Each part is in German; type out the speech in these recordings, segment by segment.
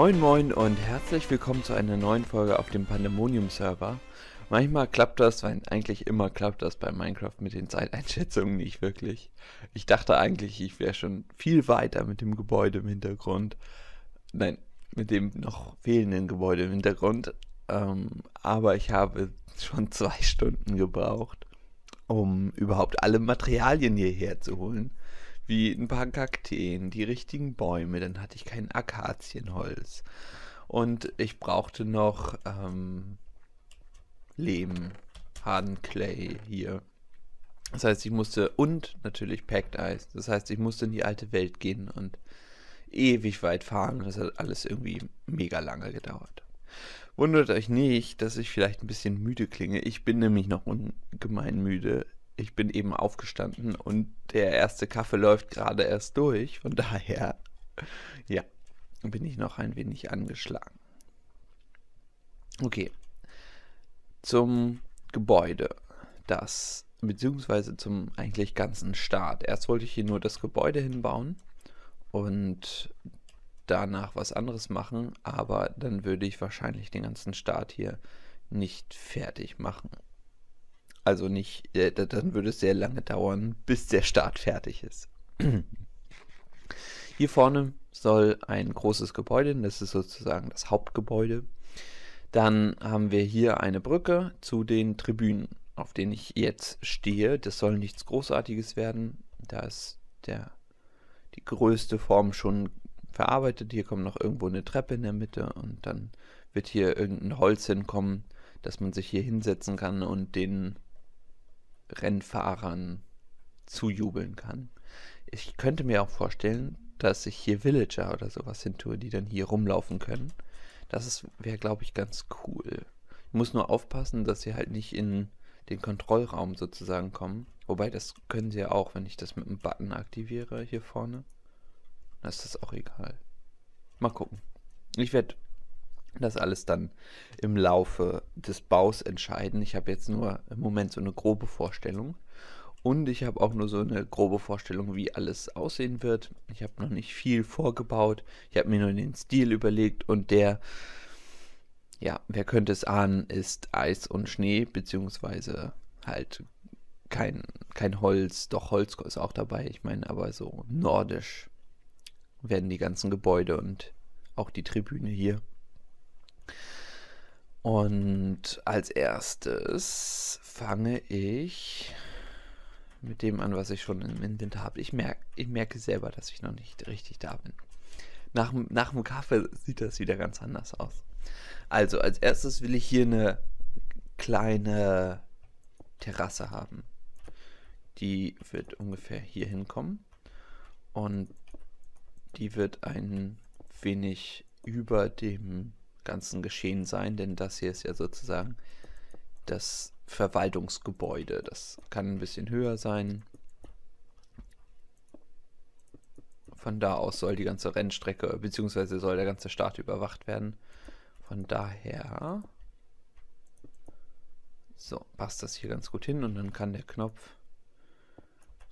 Moin moin und herzlich willkommen zu einer neuen Folge auf dem Pandemonium Server. Manchmal klappt das, weil eigentlich immer klappt das bei Minecraft mit den Zeiteinschätzungen nicht wirklich. Ich dachte eigentlich, ich wäre schon viel weiter mit dem Gebäude im Hintergrund. Nein, mit dem noch fehlenden Gebäude im Hintergrund. Ähm, aber ich habe schon zwei Stunden gebraucht, um überhaupt alle Materialien hierher zu holen wie ein paar Kakteen, die richtigen Bäume, dann hatte ich kein Akazienholz. Und ich brauchte noch ähm, Lehm, Harden Clay hier. Das heißt, ich musste, und natürlich Packed Ice. Das heißt, ich musste in die alte Welt gehen und ewig weit fahren. Das hat alles irgendwie mega lange gedauert. Wundert euch nicht, dass ich vielleicht ein bisschen müde klinge. Ich bin nämlich noch ungemein müde ich bin eben aufgestanden und der erste Kaffee läuft gerade erst durch. Von daher, ja, bin ich noch ein wenig angeschlagen. Okay. Zum Gebäude. Das, beziehungsweise zum eigentlich ganzen Start. Erst wollte ich hier nur das Gebäude hinbauen und danach was anderes machen, aber dann würde ich wahrscheinlich den ganzen Start hier nicht fertig machen. Also nicht, äh, dann würde es sehr lange dauern, bis der Start fertig ist. Hier vorne soll ein großes Gebäude, das ist sozusagen das Hauptgebäude. Dann haben wir hier eine Brücke zu den Tribünen, auf denen ich jetzt stehe. Das soll nichts Großartiges werden. Da ist der, die größte Form schon verarbeitet. Hier kommt noch irgendwo eine Treppe in der Mitte und dann wird hier irgendein Holz hinkommen, dass man sich hier hinsetzen kann und den Rennfahrern zujubeln kann. Ich könnte mir auch vorstellen, dass ich hier Villager oder sowas hin tue, die dann hier rumlaufen können. Das wäre, glaube ich, ganz cool. Ich muss nur aufpassen, dass sie halt nicht in den Kontrollraum sozusagen kommen. Wobei, das können sie ja auch, wenn ich das mit einem Button aktiviere hier vorne. Dann ist das auch egal. Mal gucken. Ich werde das alles dann im Laufe des Baus entscheiden. Ich habe jetzt nur im Moment so eine grobe Vorstellung. Und ich habe auch nur so eine grobe Vorstellung, wie alles aussehen wird. Ich habe noch nicht viel vorgebaut. Ich habe mir nur den Stil überlegt und der, ja, wer könnte es ahnen, ist Eis und Schnee, beziehungsweise halt kein, kein Holz. Doch Holz ist auch dabei. Ich meine, aber so nordisch werden die ganzen Gebäude und auch die Tribüne hier. Und als erstes fange ich mit dem an, was ich schon im Inventar habe. Ich, merk, ich merke selber, dass ich noch nicht richtig da bin. Nach, nach dem Kaffee sieht das wieder ganz anders aus. Also, als erstes will ich hier eine kleine Terrasse haben. Die wird ungefähr hier hinkommen. Und die wird ein wenig über dem ganzen Geschehen sein, denn das hier ist ja sozusagen das Verwaltungsgebäude. Das kann ein bisschen höher sein. Von da aus soll die ganze Rennstrecke, beziehungsweise soll der ganze Start überwacht werden. Von daher so, passt das hier ganz gut hin und dann kann der Knopf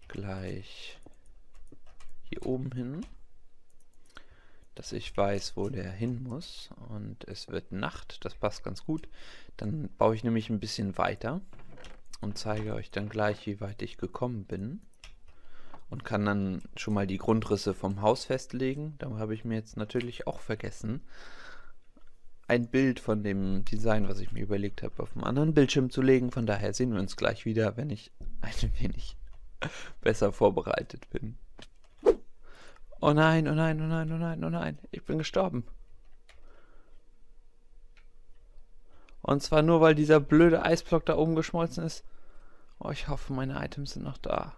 gleich hier oben hin dass ich weiß, wo der hin muss. Und es wird Nacht, das passt ganz gut. Dann baue ich nämlich ein bisschen weiter und zeige euch dann gleich, wie weit ich gekommen bin. Und kann dann schon mal die Grundrisse vom Haus festlegen. Da habe ich mir jetzt natürlich auch vergessen, ein Bild von dem Design, was ich mir überlegt habe, auf einem anderen Bildschirm zu legen. Von daher sehen wir uns gleich wieder, wenn ich ein wenig besser vorbereitet bin. Oh nein, oh nein, oh nein, oh nein, oh nein. Ich bin gestorben. Und zwar nur, weil dieser blöde Eisblock da oben geschmolzen ist. Oh, ich hoffe, meine Items sind noch da.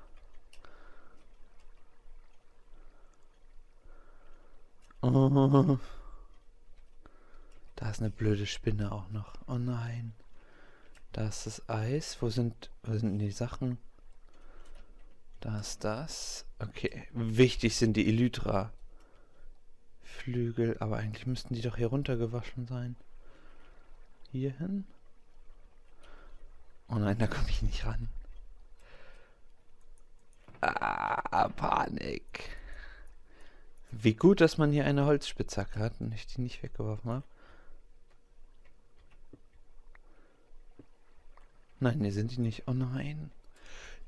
Oh. Da ist eine blöde Spinne auch noch. Oh nein. Da ist das Eis. Wo sind, wo sind die Sachen? Da ist das. Okay. Wichtig sind die Elytra. Flügel, aber eigentlich müssten die doch hier runtergewaschen sein. Hier hin? Oh nein, da komme ich nicht ran. Ah, Panik. Wie gut, dass man hier eine Holzspitzhacke hat und ich die nicht weggeworfen habe. Nein, hier sind die nicht. Oh nein.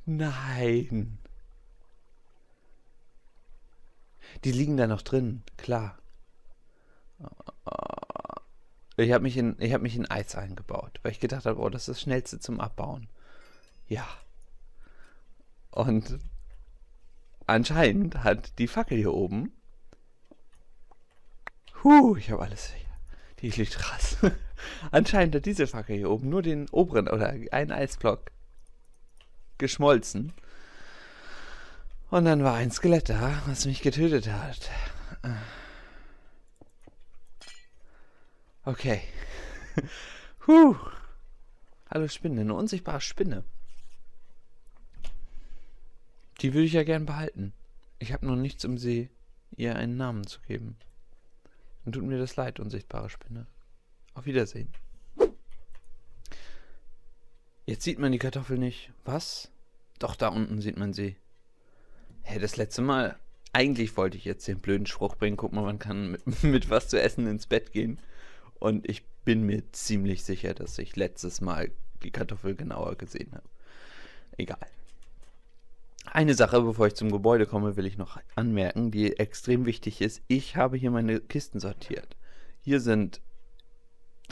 Nein. Die liegen da noch drin, klar. Ich habe mich, in, hab mich in Eis eingebaut, weil ich gedacht habe, oh, das ist das Schnellste zum Abbauen. Ja. Und anscheinend hat die Fackel hier oben. Huh, ich habe alles. Die liegt krass. anscheinend hat diese Fackel hier oben nur den oberen oder einen Eisblock geschmolzen. Und dann war ein Skelett da, was mich getötet hat. Okay. Huh. Hallo Spinne, eine unsichtbare Spinne. Die würde ich ja gern behalten. Ich habe noch nichts im See, ihr einen Namen zu geben. Dann tut mir das leid, unsichtbare Spinne. Auf Wiedersehen. Jetzt sieht man die Kartoffel nicht. Was? Doch, da unten sieht man sie. Hey, das letzte Mal. Eigentlich wollte ich jetzt den blöden Spruch bringen. Guck mal, man kann mit, mit was zu essen ins Bett gehen. Und ich bin mir ziemlich sicher, dass ich letztes Mal die Kartoffel genauer gesehen habe. Egal. Eine Sache, bevor ich zum Gebäude komme, will ich noch anmerken, die extrem wichtig ist. Ich habe hier meine Kisten sortiert. Hier sind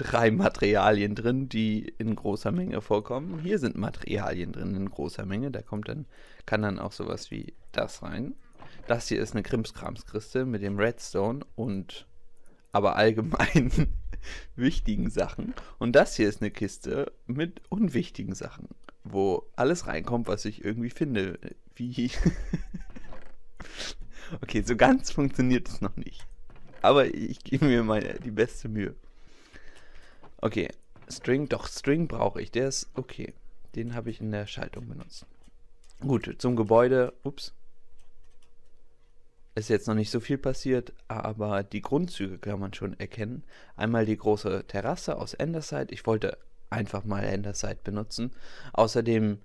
drei Materialien drin, die in großer Menge vorkommen. Hier sind Materialien drin in großer Menge. Da kommt dann, kann dann auch sowas wie das rein. Das hier ist eine Krimskramskiste mit dem Redstone und aber allgemein wichtigen Sachen. Und das hier ist eine Kiste mit unwichtigen Sachen, wo alles reinkommt, was ich irgendwie finde. Wie. okay, so ganz funktioniert es noch nicht. Aber ich gebe mir mal die beste Mühe. Okay, String, doch, String brauche ich. Der ist okay. Den habe ich in der Schaltung benutzt. Gut, zum Gebäude. Ups. Ist jetzt noch nicht so viel passiert, aber die Grundzüge kann man schon erkennen. Einmal die große Terrasse aus Enderside. Ich wollte einfach mal Enderside benutzen. Außerdem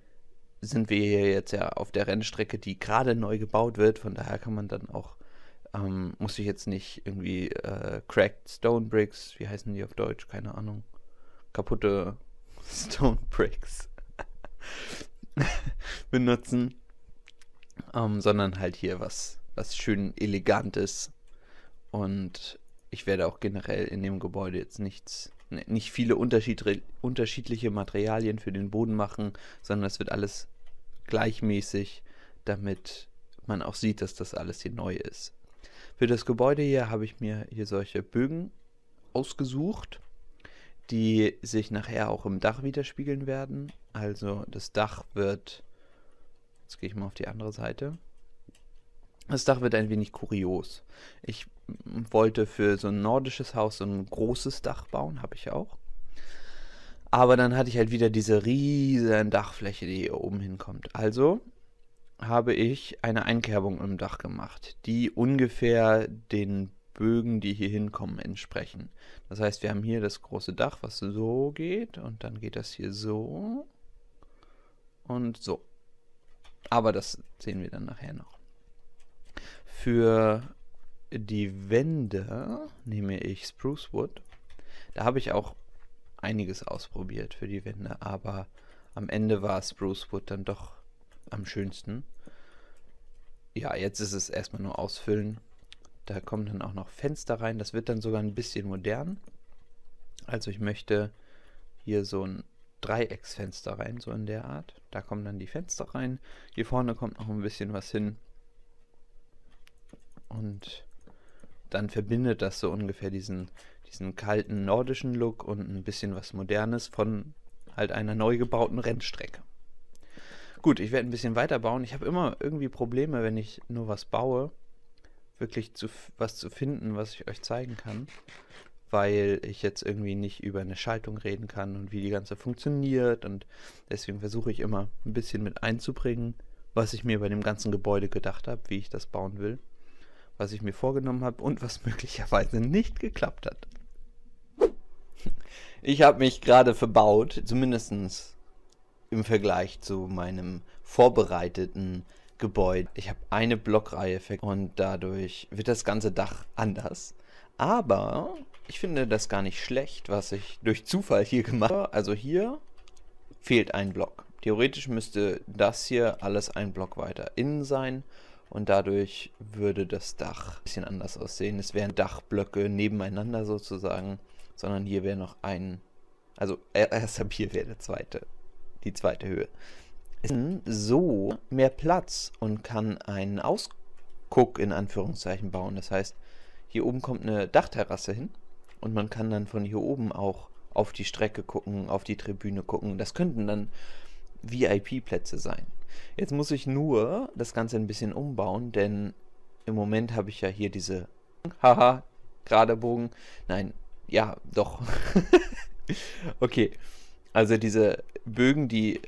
sind wir hier jetzt ja auf der Rennstrecke, die gerade neu gebaut wird. Von daher kann man dann auch ähm, muss ich jetzt nicht irgendwie äh, Cracked Stone Bricks, wie heißen die auf Deutsch? Keine Ahnung. Kaputte Stone Bricks benutzen. Ähm, sondern halt hier was, was schön elegantes. Und ich werde auch generell in dem Gebäude jetzt nichts, ne, nicht viele unterschiedliche Materialien für den Boden machen, sondern es wird alles gleichmäßig, damit man auch sieht, dass das alles hier neu ist. Für das Gebäude hier habe ich mir hier solche Bögen ausgesucht, die sich nachher auch im Dach widerspiegeln werden. Also das Dach wird, jetzt gehe ich mal auf die andere Seite. Das Dach wird ein wenig kurios. Ich wollte für so ein nordisches Haus so ein großes Dach bauen, habe ich auch. Aber dann hatte ich halt wieder diese riesen Dachfläche, die hier oben hinkommt. Also habe ich eine Einkerbung im Dach gemacht, die ungefähr den Bögen, die hier hinkommen, entsprechen. Das heißt, wir haben hier das große Dach, was so geht und dann geht das hier so und so. Aber das sehen wir dann nachher noch. Für die Wände nehme ich Spruce Wood. Da habe ich auch einiges ausprobiert für die Wände, aber am Ende war Spruce Wood dann doch am schönsten. Ja, jetzt ist es erstmal nur ausfüllen. Da kommen dann auch noch Fenster rein. Das wird dann sogar ein bisschen modern. Also ich möchte hier so ein Dreiecksfenster rein, so in der Art. Da kommen dann die Fenster rein. Hier vorne kommt noch ein bisschen was hin. Und dann verbindet das so ungefähr diesen, diesen kalten nordischen Look und ein bisschen was Modernes von halt einer neu gebauten Rennstrecke. Gut, ich werde ein bisschen weiterbauen. Ich habe immer irgendwie Probleme, wenn ich nur was baue, wirklich zu, was zu finden, was ich euch zeigen kann. Weil ich jetzt irgendwie nicht über eine Schaltung reden kann und wie die ganze funktioniert. Und deswegen versuche ich immer ein bisschen mit einzubringen, was ich mir bei dem ganzen Gebäude gedacht habe, wie ich das bauen will, was ich mir vorgenommen habe und was möglicherweise nicht geklappt hat. Ich habe mich gerade verbaut, zumindest im Vergleich zu meinem vorbereiteten Gebäude. Ich habe eine Blockreihe und dadurch wird das ganze Dach anders. Aber ich finde das gar nicht schlecht, was ich durch Zufall hier gemacht habe. Also hier fehlt ein Block. Theoretisch müsste das hier alles ein Block weiter innen sein und dadurch würde das Dach ein bisschen anders aussehen. Es wären Dachblöcke nebeneinander sozusagen, sondern hier wäre noch ein, also erst ab hier wäre der zweite, die zweite Höhe. Es ist so mehr Platz und kann einen Ausguck in Anführungszeichen bauen. Das heißt, hier oben kommt eine Dachterrasse hin und man kann dann von hier oben auch auf die Strecke gucken, auf die Tribüne gucken. Das könnten dann VIP-Plätze sein. Jetzt muss ich nur das Ganze ein bisschen umbauen, denn im Moment habe ich ja hier diese haha, gerade Bogen. Nein, ja, doch. okay. Also diese Bögen, die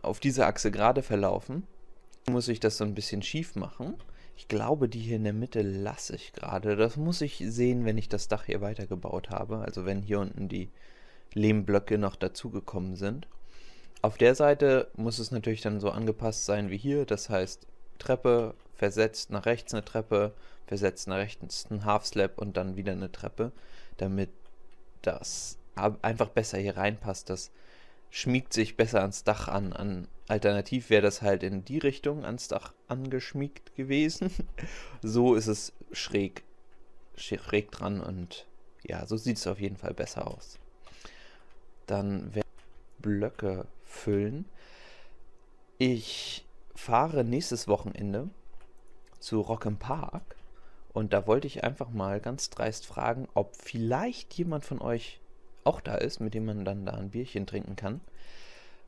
auf dieser Achse gerade verlaufen, muss ich das so ein bisschen schief machen. Ich glaube, die hier in der Mitte lasse ich gerade. Das muss ich sehen, wenn ich das Dach hier weitergebaut habe. Also wenn hier unten die Lehmblöcke noch dazugekommen sind. Auf der Seite muss es natürlich dann so angepasst sein wie hier. Das heißt, Treppe, versetzt nach rechts eine Treppe, versetzt nach rechts ein Half Slab und dann wieder eine Treppe, damit das einfach besser hier reinpasst. Das schmiegt sich besser ans Dach an. an alternativ wäre das halt in die Richtung ans Dach angeschmiegt gewesen. so ist es schräg, schräg dran und ja, so sieht es auf jeden Fall besser aus. Dann werden Blöcke füllen. Ich fahre nächstes Wochenende zu Rock im Park und da wollte ich einfach mal ganz dreist fragen, ob vielleicht jemand von euch auch da ist, mit dem man dann da ein Bierchen trinken kann.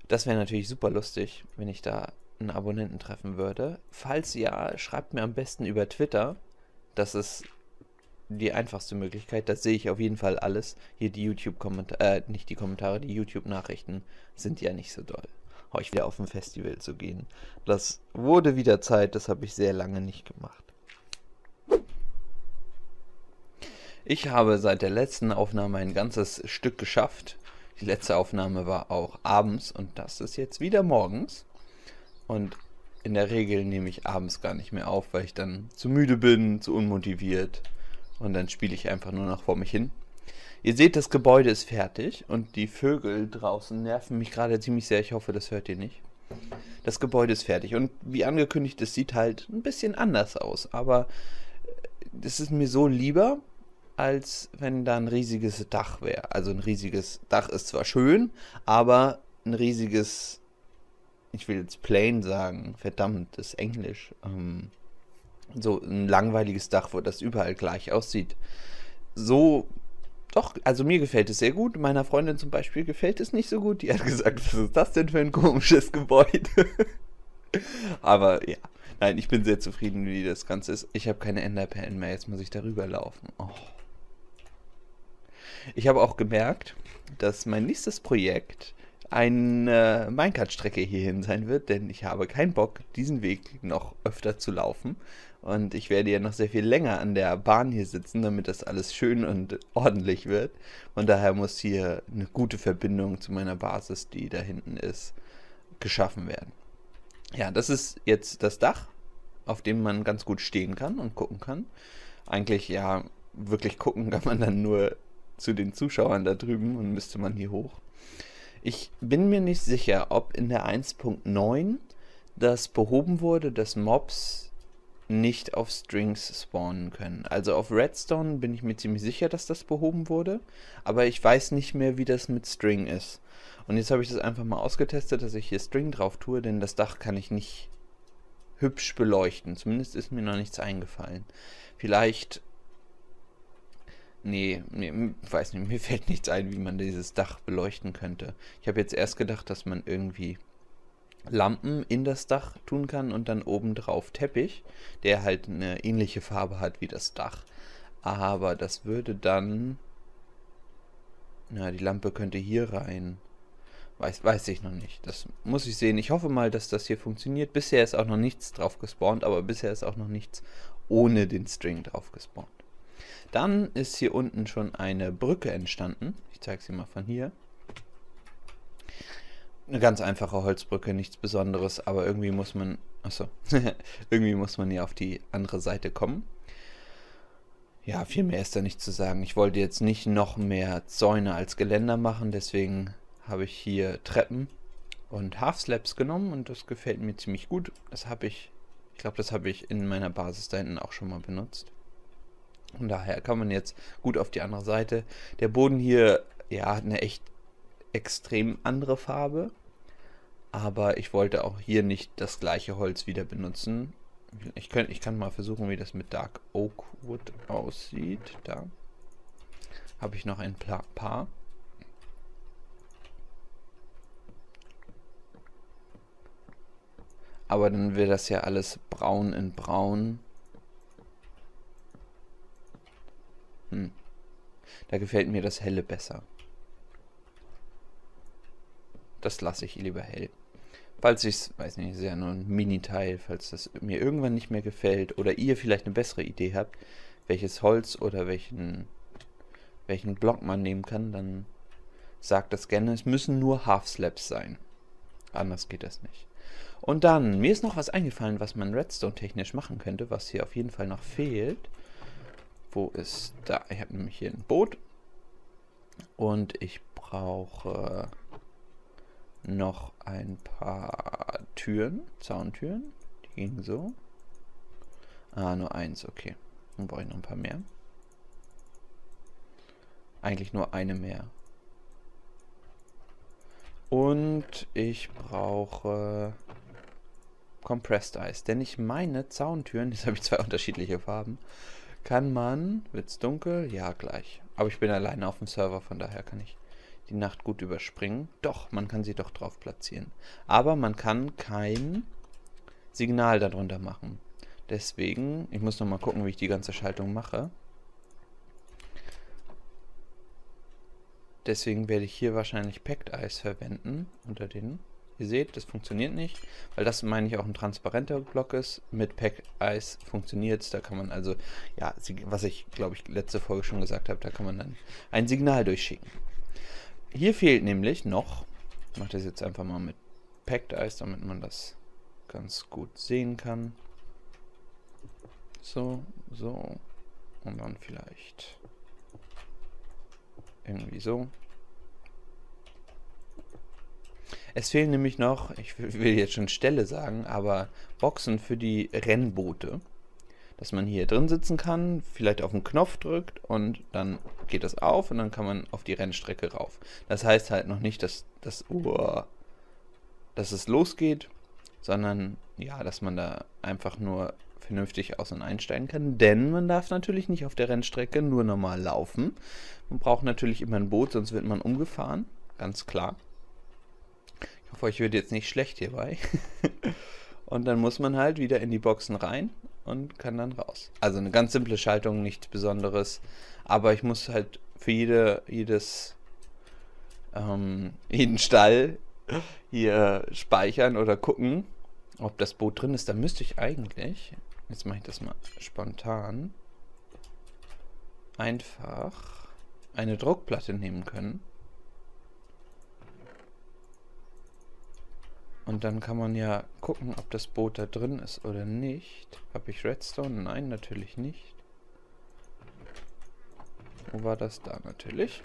Das wäre natürlich super lustig, wenn ich da einen Abonnenten treffen würde. Falls ja, schreibt mir am besten über Twitter. Das ist die einfachste Möglichkeit. Das sehe ich auf jeden Fall alles. Hier die YouTube-Kommentare, äh, nicht die Kommentare, die YouTube-Nachrichten sind ja nicht so doll. Euch wieder auf ein Festival zu gehen. Das wurde wieder Zeit, das habe ich sehr lange nicht gemacht. Ich habe seit der letzten Aufnahme ein ganzes Stück geschafft. Die letzte Aufnahme war auch abends und das ist jetzt wieder morgens. Und in der Regel nehme ich abends gar nicht mehr auf, weil ich dann zu müde bin, zu unmotiviert und dann spiele ich einfach nur noch vor mich hin. Ihr seht, das Gebäude ist fertig und die Vögel draußen nerven mich gerade ziemlich sehr. Ich hoffe, das hört ihr nicht. Das Gebäude ist fertig und wie angekündigt, es sieht halt ein bisschen anders aus. Aber das ist mir so lieber, als wenn da ein riesiges Dach wäre. Also ein riesiges Dach ist zwar schön, aber ein riesiges, ich will jetzt plain sagen, verdammt, ist Englisch. Ähm, so ein langweiliges Dach, wo das überall gleich aussieht. So, doch, also mir gefällt es sehr gut. Meiner Freundin zum Beispiel gefällt es nicht so gut. Die hat gesagt, was ist das denn für ein komisches Gebäude? Aber ja, nein, ich bin sehr zufrieden, wie das Ganze ist. Ich habe keine Enderperlen mehr, jetzt muss ich darüber laufen. Oh. Ich habe auch gemerkt, dass mein nächstes Projekt eine Minecart-Strecke hierhin sein wird, denn ich habe keinen Bock, diesen Weg noch öfter zu laufen. Und ich werde ja noch sehr viel länger an der Bahn hier sitzen, damit das alles schön und ordentlich wird. Und daher muss hier eine gute Verbindung zu meiner Basis, die da hinten ist, geschaffen werden. Ja, das ist jetzt das Dach, auf dem man ganz gut stehen kann und gucken kann. Eigentlich ja, wirklich gucken kann man dann nur zu den Zuschauern da drüben und müsste man hier hoch. Ich bin mir nicht sicher, ob in der 1.9 das behoben wurde, dass Mobs nicht auf Strings spawnen können. Also auf Redstone bin ich mir ziemlich sicher, dass das behoben wurde, aber ich weiß nicht mehr, wie das mit String ist. Und jetzt habe ich das einfach mal ausgetestet, dass ich hier String drauf tue, denn das Dach kann ich nicht hübsch beleuchten. Zumindest ist mir noch nichts eingefallen. Vielleicht Nee, nee, weiß nicht, mir fällt nichts ein, wie man dieses Dach beleuchten könnte. Ich habe jetzt erst gedacht, dass man irgendwie Lampen in das Dach tun kann und dann obendrauf Teppich, der halt eine ähnliche Farbe hat wie das Dach. Aber das würde dann... Na, die Lampe könnte hier rein. Weiß, weiß ich noch nicht. Das muss ich sehen. Ich hoffe mal, dass das hier funktioniert. Bisher ist auch noch nichts drauf gespawnt, aber bisher ist auch noch nichts ohne den String drauf gespawnt. Dann ist hier unten schon eine Brücke entstanden. Ich zeige sie mal von hier. Eine ganz einfache Holzbrücke, nichts Besonderes, aber irgendwie muss man Achso. Irgendwie muss man ja auf die andere Seite kommen. Ja, viel mehr ist da nicht zu sagen. Ich wollte jetzt nicht noch mehr Zäune als Geländer machen, deswegen habe ich hier Treppen und Half Slabs genommen und das gefällt mir ziemlich gut. Das habe ich, ich glaube, das habe ich in meiner Basis da hinten auch schon mal benutzt. Und daher kann man jetzt gut auf die andere Seite. Der Boden hier, ja, hat eine echt extrem andere Farbe. Aber ich wollte auch hier nicht das gleiche Holz wieder benutzen. Ich, könnt, ich kann mal versuchen, wie das mit Dark Oak Wood aussieht. Da habe ich noch ein paar. Aber dann wird das ja alles braun in braun. Hm. Da gefällt mir das helle besser. Das lasse ich lieber hell. Falls ich es, weiß nicht, ist ja nur ein Mini-Teil, falls das mir irgendwann nicht mehr gefällt oder ihr vielleicht eine bessere Idee habt, welches Holz oder welchen, welchen Block man nehmen kann, dann sagt das gerne. Es müssen nur Half-Slabs sein. Anders geht das nicht. Und dann, mir ist noch was eingefallen, was man Redstone-technisch machen könnte, was hier auf jeden Fall noch fehlt. Wo ist da? Ich habe nämlich hier ein Boot. Und ich brauche noch ein paar Türen, Zauntüren. Die gingen so. Ah, nur eins, okay. Dann brauche ich noch ein paar mehr. Eigentlich nur eine mehr. Und ich brauche Compressed Ice. Denn ich meine, Zauntüren, jetzt habe ich zwei unterschiedliche Farben, kann man, wird es dunkel? Ja, gleich. Aber ich bin alleine auf dem Server, von daher kann ich die Nacht gut überspringen. Doch, man kann sie doch drauf platzieren. Aber man kann kein Signal darunter machen. Deswegen, ich muss noch mal gucken, wie ich die ganze Schaltung mache. Deswegen werde ich hier wahrscheinlich Packed Ice verwenden unter den. Ihr seht, das funktioniert nicht, weil das meine ich auch ein transparenter Block ist. Mit Packed Ice funktioniert es. Da kann man also, ja, was ich glaube ich letzte Folge schon gesagt habe, da kann man dann ein Signal durchschicken. Hier fehlt nämlich noch, ich mache das jetzt einfach mal mit Packed Ice, damit man das ganz gut sehen kann. So, so. Und dann vielleicht irgendwie so. Es fehlen nämlich noch, ich will jetzt schon Stelle sagen, aber Boxen für die Rennboote dass man hier drin sitzen kann, vielleicht auf den Knopf drückt und dann geht das auf und dann kann man auf die Rennstrecke rauf. Das heißt halt noch nicht, dass, das uh, dass es losgeht, sondern ja, dass man da einfach nur vernünftig aus- und einsteigen kann, denn man darf natürlich nicht auf der Rennstrecke nur normal laufen. Man braucht natürlich immer ein Boot, sonst wird man umgefahren, ganz klar. Ich hoffe, euch wird jetzt nicht schlecht hierbei. und dann muss man halt wieder in die Boxen rein und kann dann raus. Also eine ganz simple Schaltung, nichts Besonderes. Aber ich muss halt für jede, jedes, ähm, jeden Stall hier speichern oder gucken, ob das Boot drin ist. Da müsste ich eigentlich, jetzt mache ich das mal spontan, einfach eine Druckplatte nehmen können. Und dann kann man ja gucken, ob das Boot da drin ist oder nicht. Habe ich Redstone? Nein, natürlich nicht. Wo war das da? Natürlich.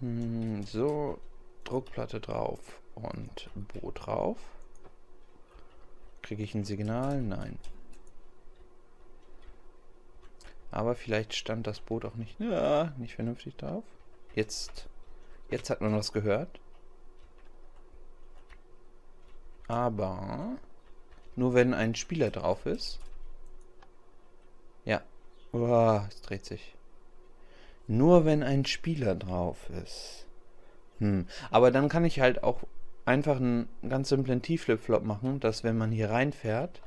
Hm, so, Druckplatte drauf und Boot drauf. Kriege ich ein Signal? Nein. Aber vielleicht stand das Boot auch nicht, ja, nicht vernünftig drauf. Jetzt, jetzt hat man was gehört. Aber nur wenn ein Spieler drauf ist. Ja. Oh, es dreht sich. Nur wenn ein Spieler drauf ist. Hm. Aber dann kann ich halt auch einfach einen ganz simplen T-Flip-Flop machen, dass wenn man hier reinfährt,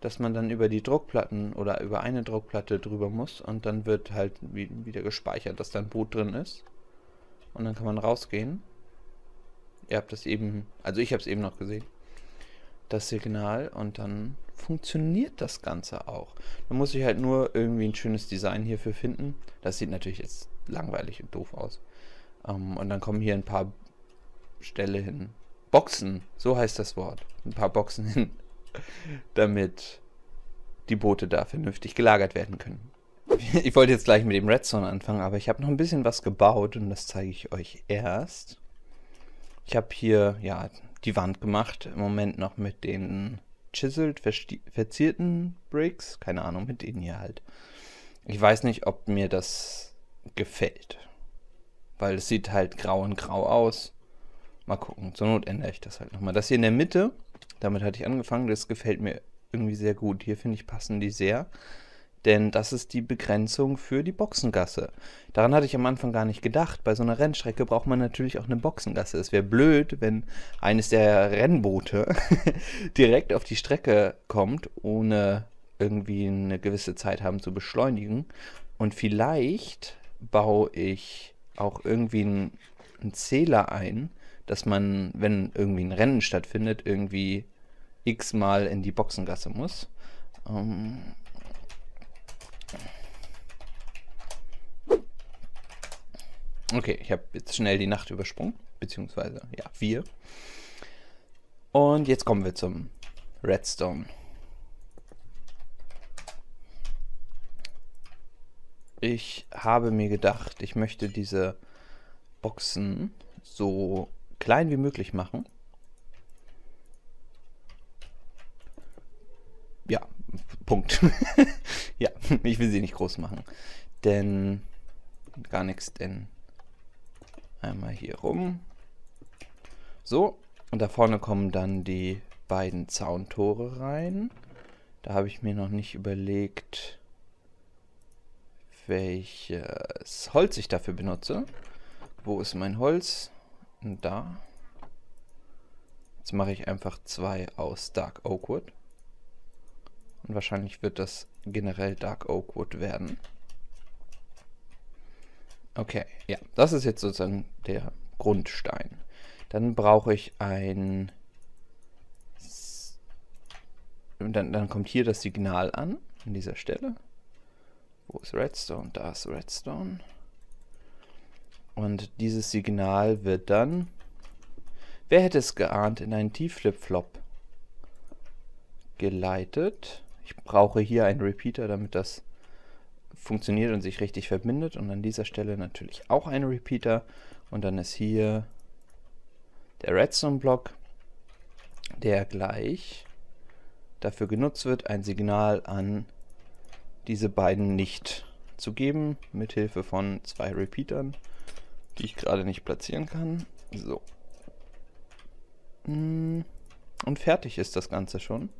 dass man dann über die Druckplatten oder über eine Druckplatte drüber muss und dann wird halt wieder gespeichert, dass da ein Boot drin ist. Und dann kann man rausgehen. Ihr habt das eben, also ich habe es eben noch gesehen, das Signal und dann funktioniert das Ganze auch. Da muss ich halt nur irgendwie ein schönes Design hierfür finden. Das sieht natürlich jetzt langweilig und doof aus. Ähm, und dann kommen hier ein paar Stelle hin. Boxen, so heißt das Wort. Ein paar Boxen hin, damit die Boote da vernünftig gelagert werden können. Ich wollte jetzt gleich mit dem Redstone anfangen, aber ich habe noch ein bisschen was gebaut und das zeige ich euch erst. Ich habe hier ja die Wand gemacht, im Moment noch mit den chiseled, verzierten Bricks, keine Ahnung, mit denen hier halt. Ich weiß nicht, ob mir das gefällt, weil es sieht halt grau und grau aus. Mal gucken, zur Not ändere ich das halt nochmal. Das hier in der Mitte, damit hatte ich angefangen, das gefällt mir irgendwie sehr gut. Hier finde ich passen die sehr denn das ist die Begrenzung für die Boxengasse. Daran hatte ich am Anfang gar nicht gedacht. Bei so einer Rennstrecke braucht man natürlich auch eine Boxengasse. Es wäre blöd, wenn eines der Rennboote direkt auf die Strecke kommt, ohne irgendwie eine gewisse Zeit haben zu beschleunigen. Und vielleicht baue ich auch irgendwie einen, einen Zähler ein, dass man, wenn irgendwie ein Rennen stattfindet, irgendwie x-mal in die Boxengasse muss. Ähm, Okay, ich habe jetzt schnell die Nacht übersprungen, beziehungsweise, ja, wir. Und jetzt kommen wir zum Redstone. Ich habe mir gedacht, ich möchte diese Boxen so klein wie möglich machen. Ja, Punkt. ja, ich will sie nicht groß machen. Denn gar nichts, denn Einmal hier rum. So, und da vorne kommen dann die beiden Zauntore rein. Da habe ich mir noch nicht überlegt, welches Holz ich dafür benutze. Wo ist mein Holz? Da. Jetzt mache ich einfach zwei aus Dark Oakwood. Und wahrscheinlich wird das generell Dark Oakwood werden. Okay, ja, das ist jetzt sozusagen der Grundstein. Dann brauche ich ein... Dann, dann kommt hier das Signal an, an dieser Stelle. Wo ist Redstone? Da ist Redstone. Und dieses Signal wird dann, wer hätte es geahnt, in einen T-Flip-Flop geleitet. Ich brauche hier einen Repeater, damit das funktioniert und sich richtig verbindet. Und an dieser Stelle natürlich auch ein Repeater. Und dann ist hier der Redstone-Block, der gleich dafür genutzt wird, ein Signal an diese beiden nicht zu geben, mithilfe von zwei Repeatern, die ich gerade nicht platzieren kann. So. Hm. Und fertig ist das Ganze schon.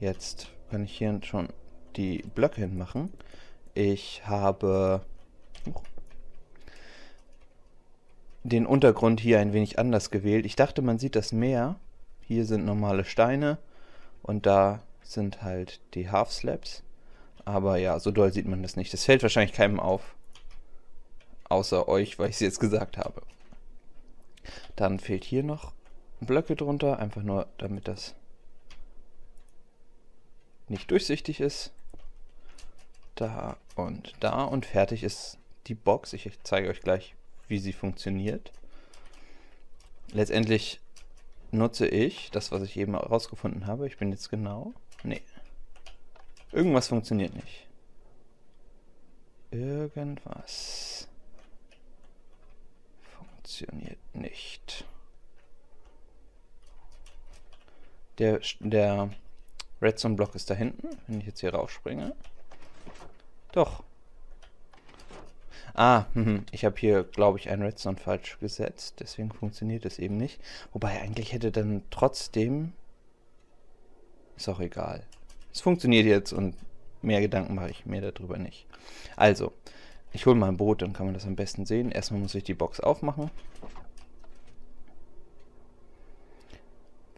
Jetzt kann ich hier schon die Blöcke hinmachen. Ich habe den Untergrund hier ein wenig anders gewählt. Ich dachte, man sieht das Meer. Hier sind normale Steine und da sind halt die Half Slabs. Aber ja, so doll sieht man das nicht. Das fällt wahrscheinlich keinem auf. Außer euch, weil ich es jetzt gesagt habe. Dann fehlt hier noch Blöcke drunter, einfach nur damit das nicht durchsichtig ist da und da und fertig ist die Box. Ich zeige euch gleich, wie sie funktioniert. Letztendlich nutze ich das, was ich eben herausgefunden habe. Ich bin jetzt genau... Nee. Irgendwas funktioniert nicht. Irgendwas funktioniert nicht. Der, der Redstone-Block ist da hinten, wenn ich jetzt hier rausspringe. Doch. Ah, hm, ich habe hier, glaube ich, ein Redstone falsch gesetzt. Deswegen funktioniert es eben nicht. Wobei eigentlich hätte dann trotzdem... Ist auch egal. Es funktioniert jetzt und mehr Gedanken mache ich mir darüber nicht. Also, ich hole mal ein Boot, dann kann man das am besten sehen. Erstmal muss ich die Box aufmachen.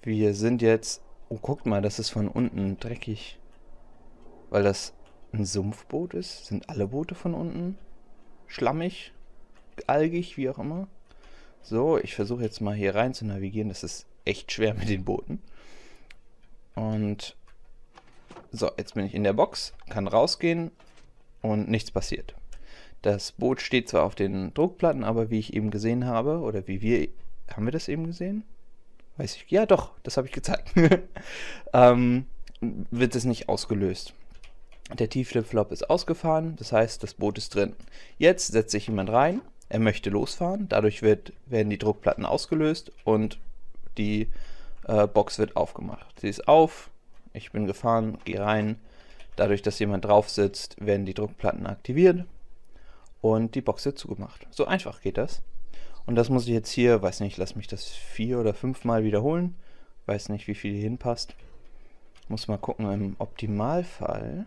Wir sind jetzt... Oh, guckt mal, das ist von unten dreckig. Weil das ein Sumpfboot ist? Sind alle Boote von unten schlammig, algig, wie auch immer? So, ich versuche jetzt mal hier rein zu navigieren. Das ist echt schwer mit den Booten. Und so, jetzt bin ich in der Box, kann rausgehen und nichts passiert. Das Boot steht zwar auf den Druckplatten, aber wie ich eben gesehen habe, oder wie wir, haben wir das eben gesehen? Weiß ich, ja doch, das habe ich gezeigt. ähm, wird es nicht ausgelöst. Der T-Flip-Flop ist ausgefahren, das heißt, das Boot ist drin. Jetzt setzt sich jemand rein, er möchte losfahren, dadurch wird, werden die Druckplatten ausgelöst und die äh, Box wird aufgemacht. Sie ist auf, ich bin gefahren, gehe rein. Dadurch, dass jemand drauf sitzt, werden die Druckplatten aktiviert und die Box wird zugemacht. So einfach geht das. Und das muss ich jetzt hier, weiß nicht, lass mich das vier oder fünfmal wiederholen. Weiß nicht, wie viel hier hinpasst. Muss mal gucken, im Optimalfall,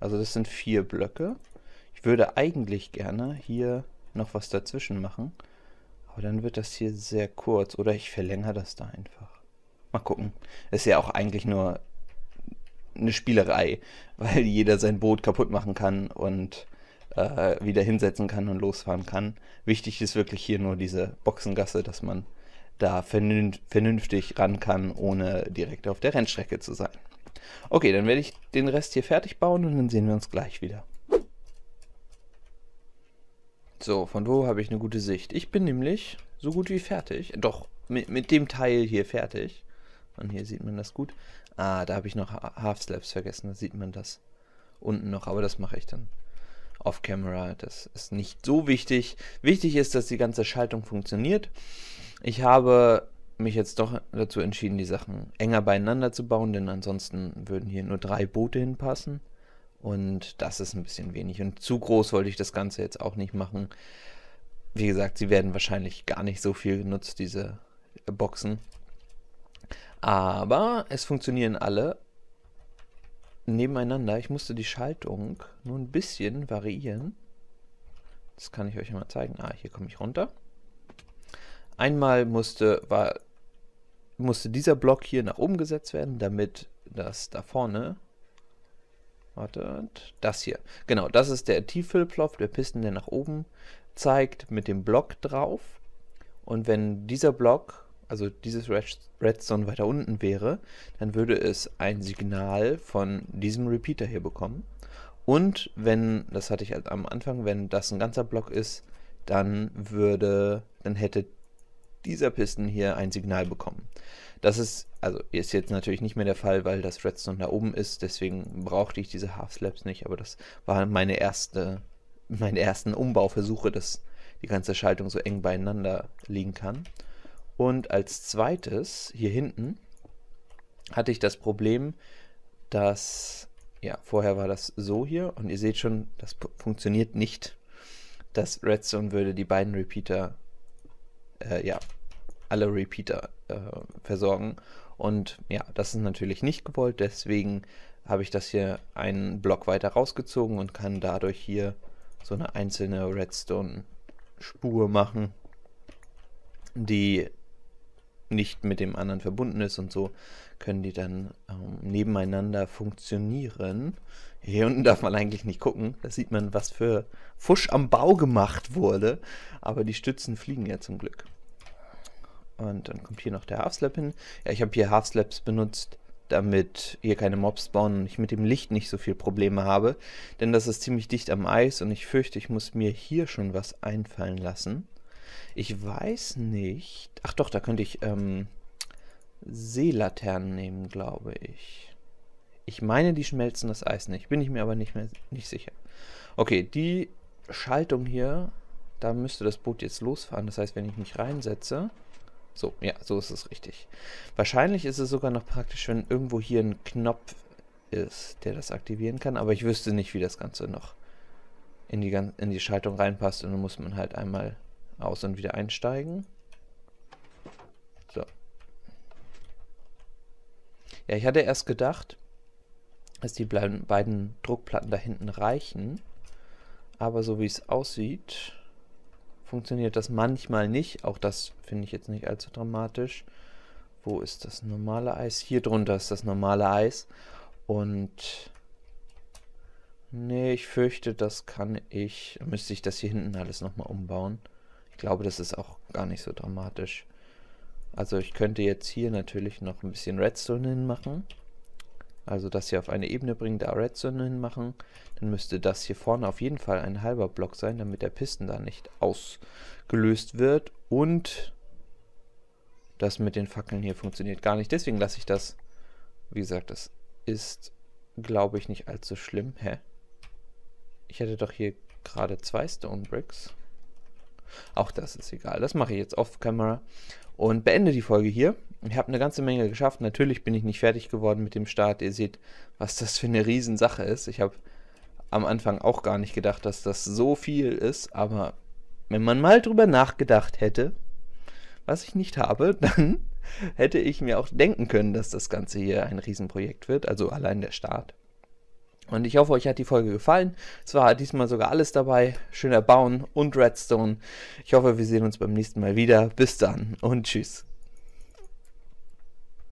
also das sind vier Blöcke. Ich würde eigentlich gerne hier noch was dazwischen machen. Aber dann wird das hier sehr kurz. Oder ich verlängere das da einfach. Mal gucken. Ist ja auch eigentlich nur eine Spielerei, weil jeder sein Boot kaputt machen kann und äh, wieder hinsetzen kann und losfahren kann. Wichtig ist wirklich hier nur diese Boxengasse, dass man da vernünftig ran kann, ohne direkt auf der Rennstrecke zu sein. Okay, dann werde ich den Rest hier fertig bauen und dann sehen wir uns gleich wieder. So, von wo habe ich eine gute Sicht? Ich bin nämlich so gut wie fertig. Doch, mit, mit dem Teil hier fertig. Und hier sieht man das gut. Ah, da habe ich noch Half Slaps vergessen. Da sieht man das unten noch. Aber das mache ich dann off-camera. Das ist nicht so wichtig. Wichtig ist, dass die ganze Schaltung funktioniert. Ich habe mich jetzt doch dazu entschieden, die Sachen enger beieinander zu bauen, denn ansonsten würden hier nur drei Boote hinpassen. Und das ist ein bisschen wenig. Und zu groß wollte ich das Ganze jetzt auch nicht machen. Wie gesagt, sie werden wahrscheinlich gar nicht so viel genutzt, diese Boxen. Aber es funktionieren alle nebeneinander. Ich musste die Schaltung nur ein bisschen variieren. Das kann ich euch mal zeigen. Ah, hier komme ich runter. Einmal musste, war, musste dieser Block hier nach oben gesetzt werden, damit das da vorne Wartet, das hier. Genau, das ist der T-Fill-Plop, der Piston, der nach oben zeigt, mit dem Block drauf. Und wenn dieser Block, also dieses Redstone weiter unten wäre, dann würde es ein Signal von diesem Repeater hier bekommen. Und wenn, das hatte ich halt am Anfang, wenn das ein ganzer Block ist, dann würde, dann hätte dieser Piston hier ein Signal bekommen. Das ist, also ist jetzt natürlich nicht mehr der Fall, weil das Redstone da oben ist, deswegen brauchte ich diese Half Slabs nicht, aber das war meine erste, meine ersten Umbauversuche, dass die ganze Schaltung so eng beieinander liegen kann. Und als zweites, hier hinten, hatte ich das Problem, dass, ja, vorher war das so hier und ihr seht schon, das funktioniert nicht. Das Redstone würde die beiden Repeater, äh, ja, alle Repeater äh, versorgen. Und ja, das ist natürlich nicht gewollt, deswegen habe ich das hier einen Block weiter rausgezogen und kann dadurch hier so eine einzelne Redstone-Spur machen, die nicht mit dem anderen verbunden ist und so können die dann ähm, nebeneinander funktionieren. Hier unten darf man eigentlich nicht gucken, da sieht man, was für Fusch am Bau gemacht wurde, aber die Stützen fliegen ja zum Glück. Und dann kommt hier noch der Half-Slap hin. Ja, ich habe hier Half-Slaps benutzt, damit hier keine Mobs spawnen und ich mit dem Licht nicht so viel Probleme habe. Denn das ist ziemlich dicht am Eis und ich fürchte, ich muss mir hier schon was einfallen lassen. Ich weiß nicht... Ach doch, da könnte ich ähm, Seelaternen nehmen, glaube ich. Ich meine, die schmelzen das Eis nicht. Bin ich mir aber nicht mehr nicht sicher. Okay, die Schaltung hier, da müsste das Boot jetzt losfahren. Das heißt, wenn ich mich reinsetze... So, ja, so ist es richtig. Wahrscheinlich ist es sogar noch praktisch, wenn irgendwo hier ein Knopf ist, der das aktivieren kann, aber ich wüsste nicht, wie das Ganze noch in die, in die Schaltung reinpasst und dann muss man halt einmal aus und wieder einsteigen. So. Ja, ich hatte erst gedacht, dass die beiden Druckplatten da hinten reichen, aber so wie es aussieht, funktioniert das manchmal nicht. Auch das finde ich jetzt nicht allzu dramatisch. Wo ist das normale Eis? Hier drunter ist das normale Eis. Und nee, ich fürchte, das kann ich, müsste ich das hier hinten alles nochmal umbauen. Ich glaube, das ist auch gar nicht so dramatisch. Also ich könnte jetzt hier natürlich noch ein bisschen Redstone hinmachen. also das hier auf eine Ebene bringen, da Redstone hinmachen. Dann müsste das hier vorne auf jeden Fall ein halber Block sein, damit der Pisten da nicht ausgelöst wird. Und das mit den Fackeln hier funktioniert gar nicht. Deswegen lasse ich das, wie gesagt, das ist, glaube ich, nicht allzu schlimm. Hä? Ich hätte doch hier gerade zwei Stone Bricks. Auch das ist egal. Das mache ich jetzt off-camera und beende die Folge hier. Ich habe eine ganze Menge geschafft. Natürlich bin ich nicht fertig geworden mit dem Start. Ihr seht, was das für eine Riesensache ist. Ich habe am Anfang auch gar nicht gedacht, dass das so viel ist. Aber wenn man mal drüber nachgedacht hätte, was ich nicht habe, dann hätte ich mir auch denken können, dass das Ganze hier ein Riesenprojekt wird. Also allein der Start. Und ich hoffe, euch hat die Folge gefallen. Es war diesmal sogar alles dabei. Schöner Bauen und Redstone. Ich hoffe, wir sehen uns beim nächsten Mal wieder. Bis dann und tschüss.